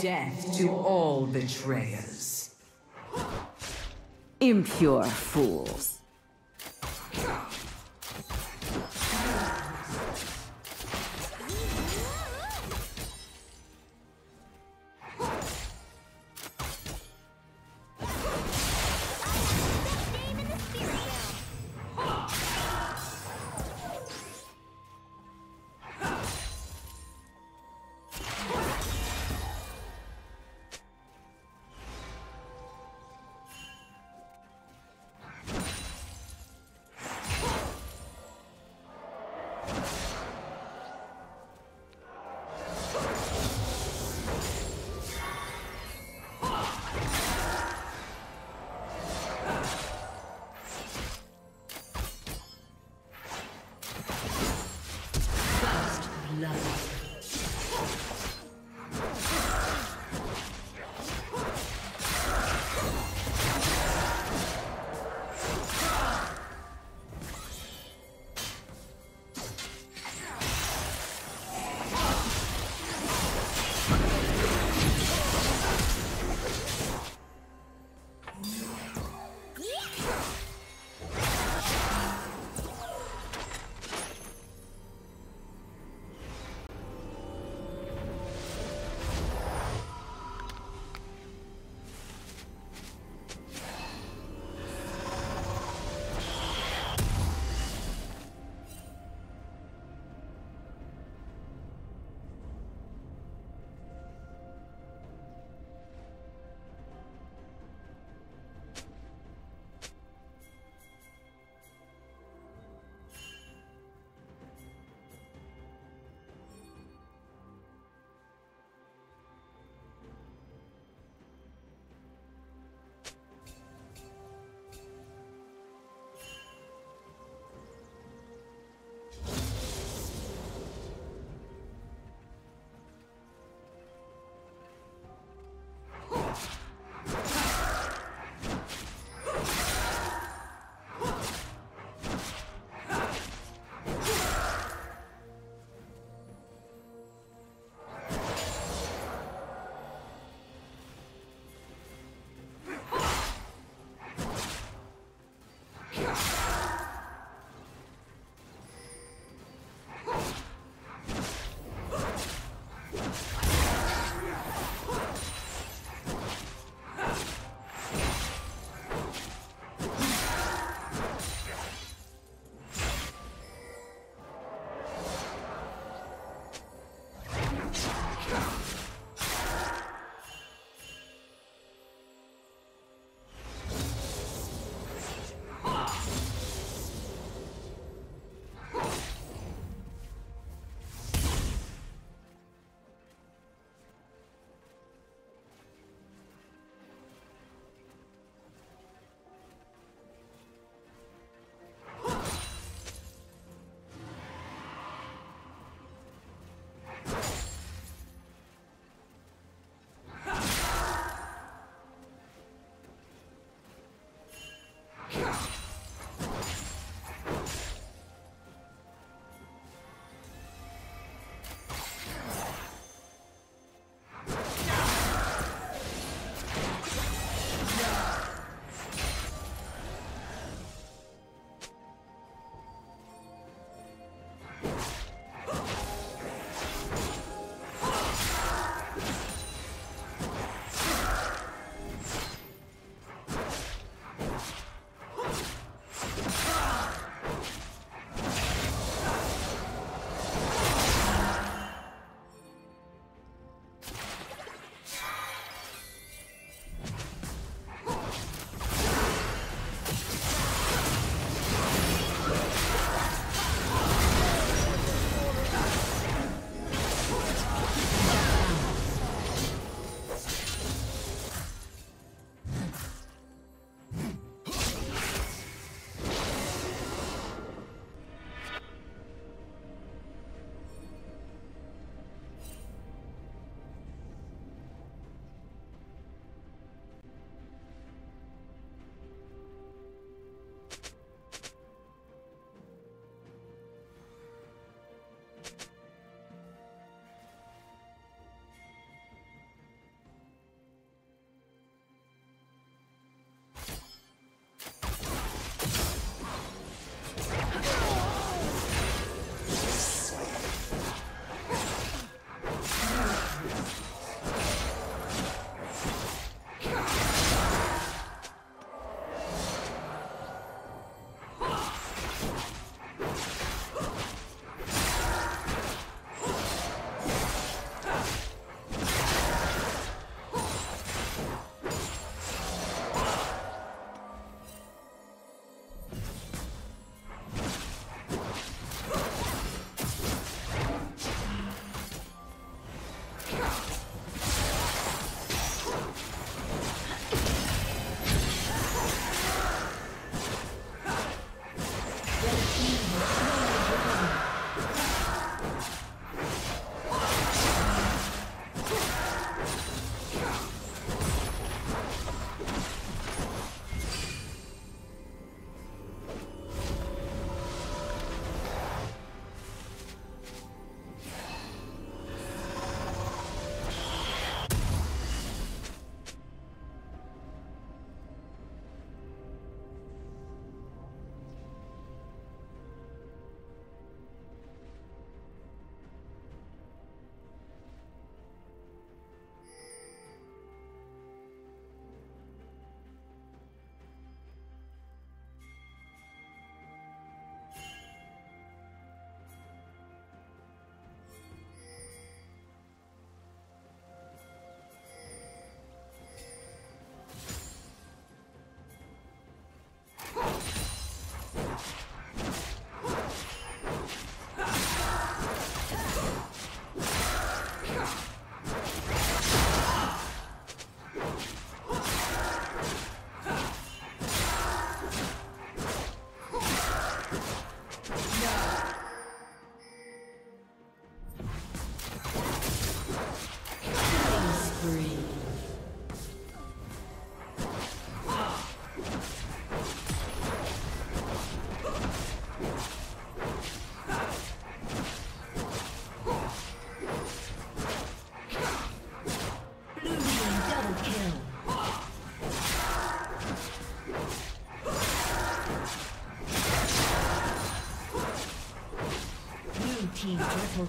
Death to all betrayers. Impure fools.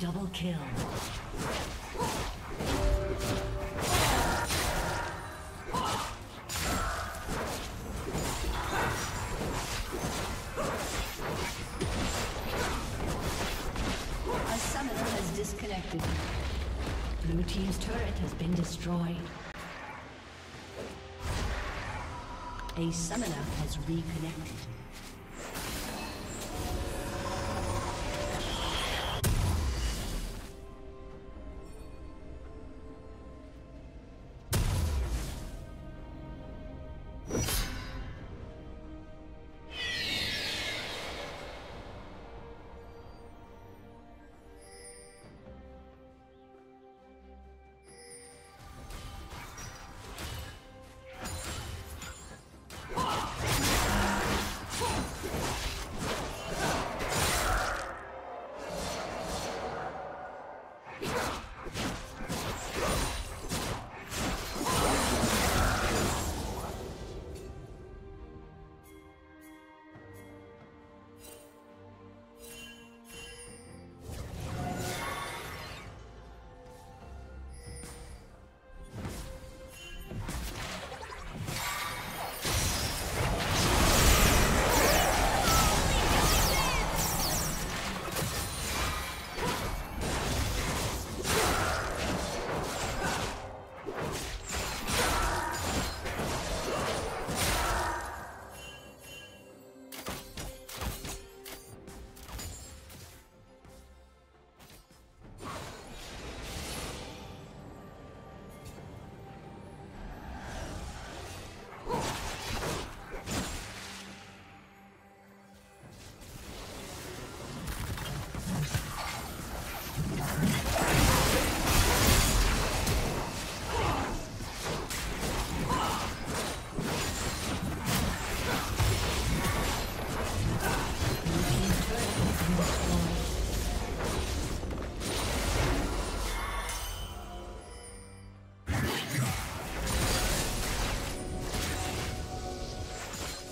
Double kill. A summoner has disconnected. Blue Team's turret has been destroyed. A summoner has reconnected.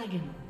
Dragon.